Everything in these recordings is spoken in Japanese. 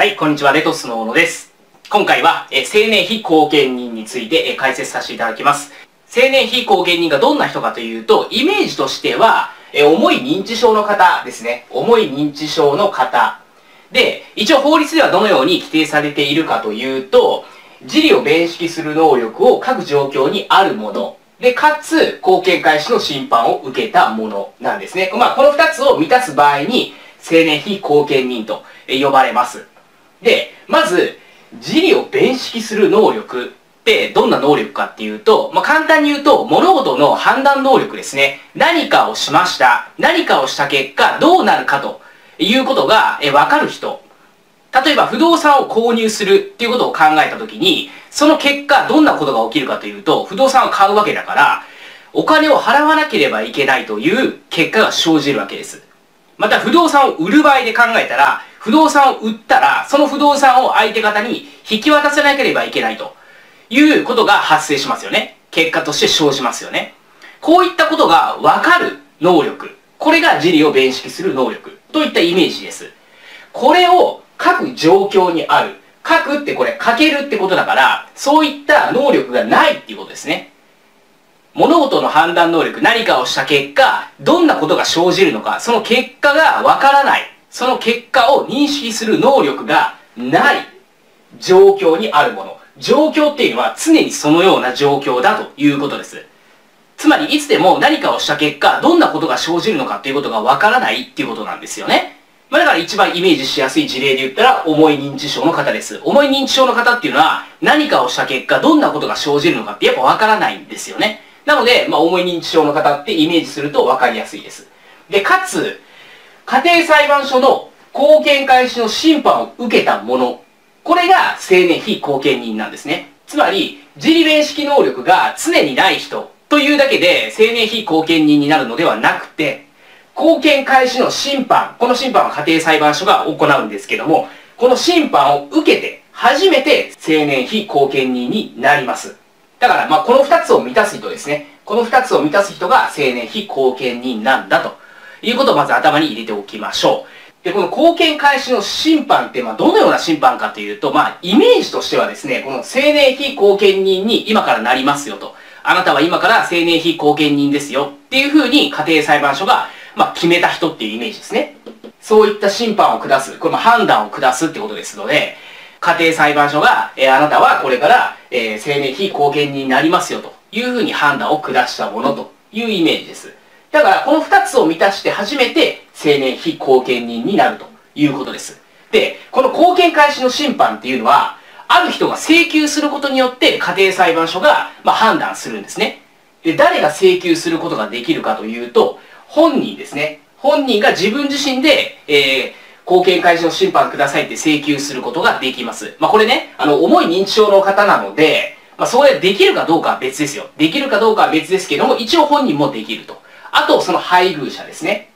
はい、こんにちは。レトスの小野です。今回は、え青年非後見人について、え解説させていただきます。青年非後見人がどんな人かというと、イメージとしては、え重い認知症の方ですね。重い認知症の方。で、一応法律ではどのように規定されているかというと、自利を弁識する能力を各状況にあるもの。で、かつ、後見開始の審判を受けたものなんですね。まあ、この二つを満たす場合に、青年非後見人と呼ばれます。で、まず、自利を弁識する能力ってどんな能力かっていうと、まあ、簡単に言うと、物事の判断能力ですね。何かをしました。何かをした結果、どうなるかということがえわかる人。例えば、不動産を購入するっていうことを考えたときに、その結果、どんなことが起きるかというと、不動産を買うわけだから、お金を払わなければいけないという結果が生じるわけです。また、不動産を売る場合で考えたら、不動産を売ったら、その不動産を相手方に引き渡さなければいけないということが発生しますよね。結果として生じますよね。こういったことがわかる能力。これが自利を弁識する能力といったイメージです。これを各状況にある。書くってこれ書けるってことだから、そういった能力がないっていうことですね。物事の判断能力、何かをした結果、どんなことが生じるのか、その結果がわからない。その結果を認識する能力がない状況にあるもの。状況っていうのは常にそのような状況だということです。つまり、いつでも何かをした結果、どんなことが生じるのかっていうことがわからないっていうことなんですよね。まあ、だから一番イメージしやすい事例で言ったら、重い認知症の方です。重い認知症の方っていうのは、何かをした結果、どんなことが生じるのかってやっぱわからないんですよね。なので、まあ、重い認知症の方ってイメージするとわかりやすいです。で、かつ、家庭裁判所の後見開始の審判を受けた者、これが青年非後見人なんですね。つまり、自利弁識能力が常にない人というだけで青年非後見人になるのではなくて、後見開始の審判、この審判は家庭裁判所が行うんですけども、この審判を受けて、初めて青年非後見人になります。だから、まあ、この二つを満たす人ですね。この二つを満たす人が青年非後見人なんだということをまず頭に入れておきましょう。で、この後見開始の審判って、まあ、どのような審判かというと、まあ、イメージとしてはですね、この青年非後見人に今からなりますよと。あなたは今から青年非後見人ですよっていうふうに家庭裁判所が、まあ、決めた人っていうイメージですね。そういった審判を下す、これも判断を下すってことですので、家庭裁判所が、えーあなたはこれから、えー、青年非後見人になりますよというふうに判断を下したものというイメージです。だから、この二つを満たして初めて青年非後見人になるということです。で、この後見開始の審判っていうのは、ある人が請求することによって家庭裁判所が、まあ、判断するんですね。で、誰が請求することができるかというと、本人ですね。本人が自分自身で、えー、後見開始の審判くださいって請求することができます。まあ、これね、あの、重い認知症の方なので、まあ、それできるかどうかは別ですよ。できるかどうかは別ですけども、一応本人もできると。あと、その配偶者ですね。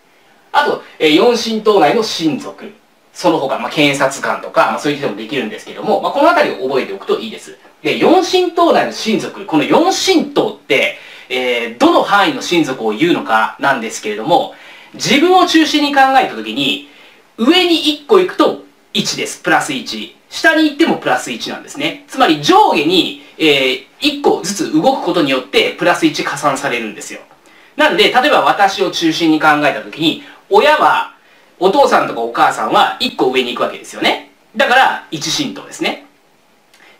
あと、えー、四親等内の親族。その他、まあ、検察官とか、まあ、そういう人もできるんですけども、まあ、このあたりを覚えておくといいです。で、四親等内の親族。この四親等って、えー、どの範囲の親族を言うのかなんですけれども、自分を中心に考えたときに、上に1個行くと1です。プラス1。下に行ってもプラス1なんですね。つまり上下に、えー、1個ずつ動くことによってプラス1加算されるんですよ。なんで、例えば私を中心に考えたときに、親は、お父さんとかお母さんは1個上に行くわけですよね。だから、1神道ですね。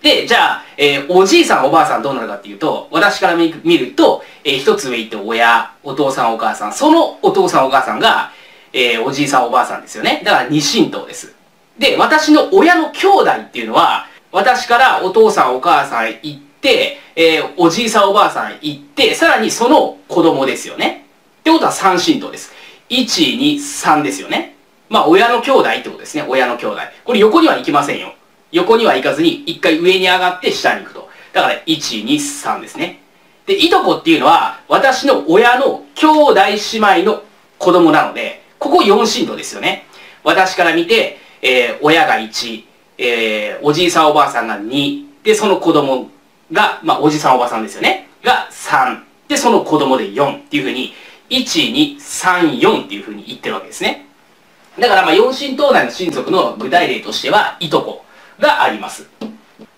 で、じゃあ、えー、おじいさんおばあさんどうなるかっていうと、私から見ると、えー、一つ上行って親、お父さんお母さん、そのお父さんお母さんが、えー、おじいさんおばあさんですよね。だから二神道です。で、私の親の兄弟っていうのは、私からお父さんお母さん行っ、えー、おじいさんおばあさん行って、さらにその子供ですよね。ってことは三神道です。1、2、3ですよね。まあ、親の兄弟ってことですね。親の兄弟。これ横には行きませんよ。横には行かずに、一回上に上がって下に行くと。だから、1、2、3ですね。で、いとこっていうのは、私の親の兄弟姉妹の子供なので、ここ4神道ですよね。私から見て、えー、親が1、えー、おじいさんおばあさんが2、で、その子供が、まあ、おじさんおばさんですよね。が3、で、その子供で4っていうふうに、1、2、3、4っていうふうに言ってるわけですね。だからまあ、四親等内の親族の具体例としては、いとこがあります。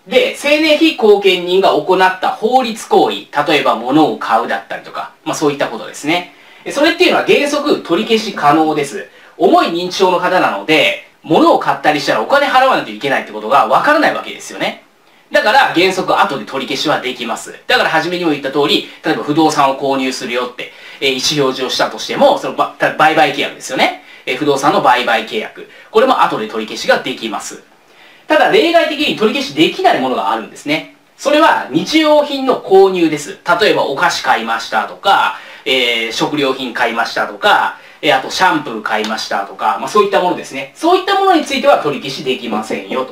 で、青年非後見人が行った法律行為、例えば物を買うだったりとか、まあそういったことですね。それっていうのは原則取り消し可能です。重い認知症の方なので、物を買ったりしたらお金払わないといけないってことがわからないわけですよね。だから原則後で取り消しはできます。だから初めにも言った通り、例えば不動産を購入するよって、えー、意思表示をしたとしても、そのば売買契約ですよね。えー、不動産の売買契約。これも後で取り消しができます。ただ例外的に取り消しできないものがあるんですね。それは日用品の購入です。例えばお菓子買いましたとか、えー、食料品買いましたとか、えー、あとシャンプー買いましたとか、まあそういったものですね。そういったものについては取り消しできませんよ、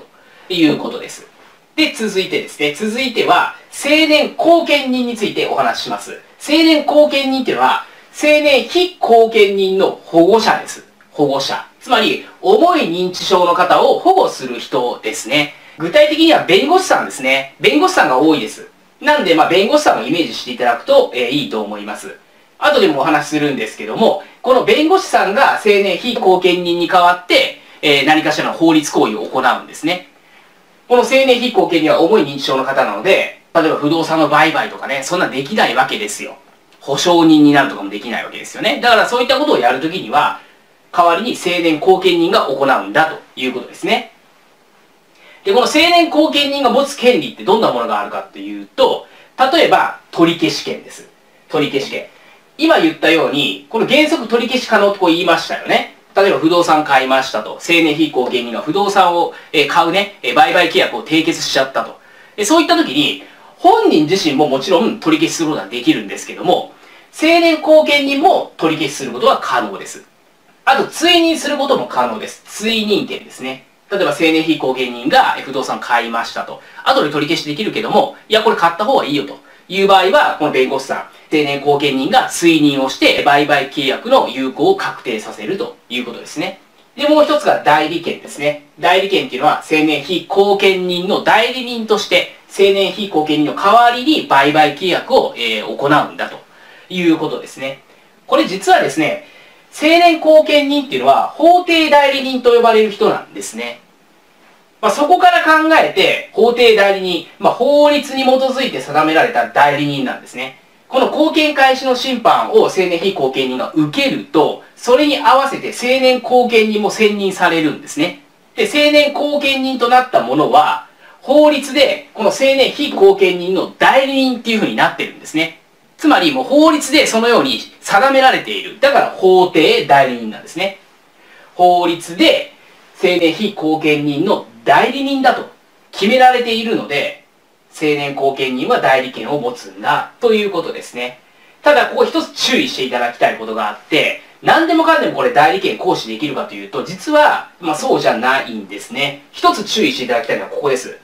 ということです。で、続いてですね、続いては、青年後見人についてお話しします。青年後見人っていうのは、青年非後見人の保護者です。保護者。つまり、重い認知症の方を保護する人ですね。具体的には弁護士さんですね。弁護士さんが多いです。なんで、まあ、弁護士さんをイメージしていただくと、えー、いいと思います。後でもお話しするんですけども、この弁護士さんが青年非後見人に代わって、えー、何かしらの法律行為を行うんですね。この青年非後見人は重い認知症の方なので、例えば不動産の売買とかね、そんなできないわけですよ。保証人になるとかもできないわけですよね。だからそういったことをやるときには、代わりに青年後見人が行うんだということですね。で、この青年後見人が持つ権利ってどんなものがあるかっていうと、例えば取り消し権です。取り消し権。今言ったように、この原則取り消し可能とこう言いましたよね。例えば不動産買いましたと。青年非後見人が不動産を買うね、売買契約を締結しちゃったと。そういった時に、本人自身ももちろん取り消しすることはできるんですけども、青年後見人も取り消しすることは可能です。あと、追認することも可能です。追認権ですね。例えば、青年非後見人が不動産買いましたと。後で取り消しできるけども、いや、これ買った方がいいよという場合は、この弁護士さん、青年後見人が追認をして、売買契約の有効を確定させるということですね。で、もう一つが代理権ですね。代理権っていうのは、青年非後見人の代理人として、青年非後見人の代わりに売買契約を、えー、行うんだということですね。これ実はですね、青年後見人っていうのは法定代理人と呼ばれる人なんですね。まあ、そこから考えて法定代理人、まあ、法律に基づいて定められた代理人なんですね。この後見開始の審判を青年非後見人が受けると、それに合わせて青年後見人も選任されるんですね。で、青年後見人となったものは、法律でこの青年非後見人の代理人っていう風になってるんですね。つまりもう法律でそのように定められている。だから法定代理人なんですね。法律で青年非後見人の代理人だと決められているので、青年後見人は代理権を持つんだということですね。ただ、ここ一つ注意していただきたいことがあって、何でもかんでもこれ代理権行使できるかというと、実は、まあそうじゃないんですね。一つ注意していただきたいのはここです。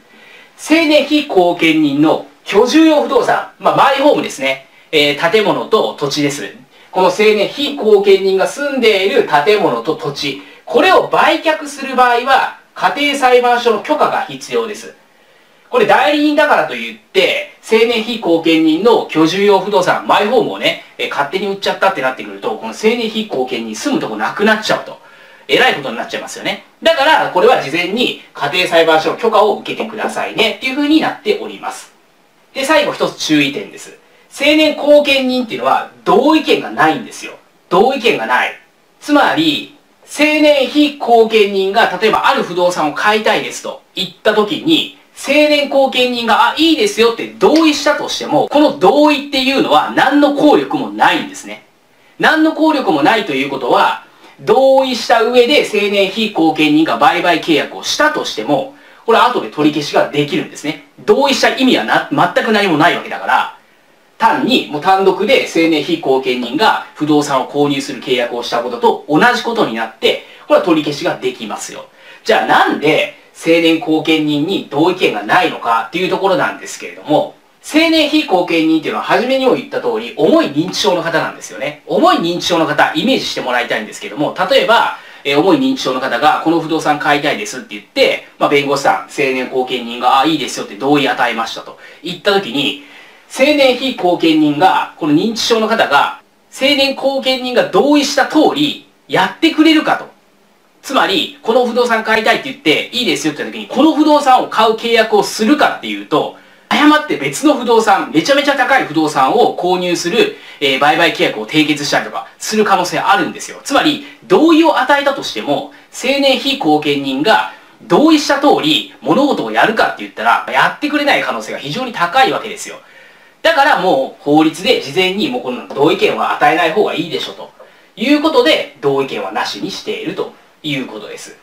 青年非後見人の居住用不動産、まあマイホームですね。えー、建物と土地です。この青年非後見人が住んでいる建物と土地、これを売却する場合は、家庭裁判所の許可が必要です。これ代理人だからといって、青年非後見人の居住用不動産、マイホームをね、え勝手に売っちゃったってなってくると、この青年非後見人住むとこなくなっちゃうと。えらいことになっちゃいますよね。だから、これは事前に家庭裁判所の許可を受けてくださいねっていう風になっております。で、最後一つ注意点です。青年後見人っていうのは同意見がないんですよ。同意見がない。つまり、青年非後見人が例えばある不動産を買いたいですと言った時に、青年後見人が、あ、いいですよって同意したとしても、この同意っていうのは何の効力もないんですね。何の効力もないということは、同意した上で青年非後見人が売買契約をしたとしても、これは後で取り消しができるんですね。同意した意味はな、全く何もないわけだから、単にもう単独で青年非後見人が不動産を購入する契約をしたことと同じことになって、これは取り消しができますよ。じゃあなんで青年後見人に同意見がないのかっていうところなんですけれども、青年非後見人っていうのは初めにも言った通り、重い認知症の方なんですよね。重い認知症の方、イメージしてもらいたいんですけども、例えば、えー、重い認知症の方が、この不動産買いたいですって言って、まあ、弁護士さん、青年後見人が、ああ、いいですよって同意与えましたと言った時に、青年非後見人が、この認知症の方が、青年後見人が同意した通り、やってくれるかとつまり、この不動産買いたいって言って、いいですよって言った時に、この不動産を買う契約をするかっていうと、誤って別の不動産、めちゃめちゃ高い不動産を購入する、えー、売買契約を締結したりとかする可能性あるんですよ。つまり、同意を与えたとしても、青年非後見人が同意した通り物事をやるかって言ったら、やってくれない可能性が非常に高いわけですよ。だからもう法律で事前にもうこの同意権は与えない方がいいでしょということで同意権はなしにしているということです。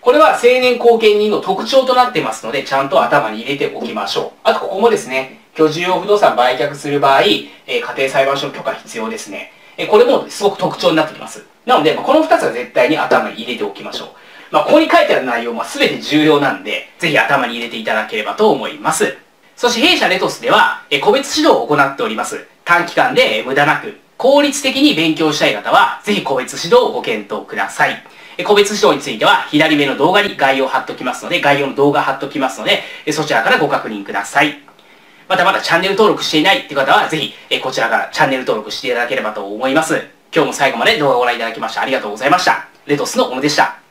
これは青年後見人の特徴となってますので、ちゃんと頭に入れておきましょう。あとここもですね、居住用不動産売却する場合、え、家庭裁判所の許可必要ですね。え、これもすごく特徴になってきます。なので、ま、この2つは絶対に頭に入れておきましょう。まあ、ここに書いてある内容も全て重要なんで、ぜひ頭に入れていただければと思います。そして弊社レトスでは、え個別指導を行っております。短期間で無駄なく、効率的に勉強したい方は、ぜひ個別指導をご検討ください。個別指導については、左上の動画に概要を貼っときますので、概要の動画貼っときますので、そちらからご確認ください。またまだチャンネル登録していないっていう方は、ぜひ、こちらからチャンネル登録していただければと思います。今日も最後まで動画をご覧いただきましてありがとうございました。レトスの小野でした。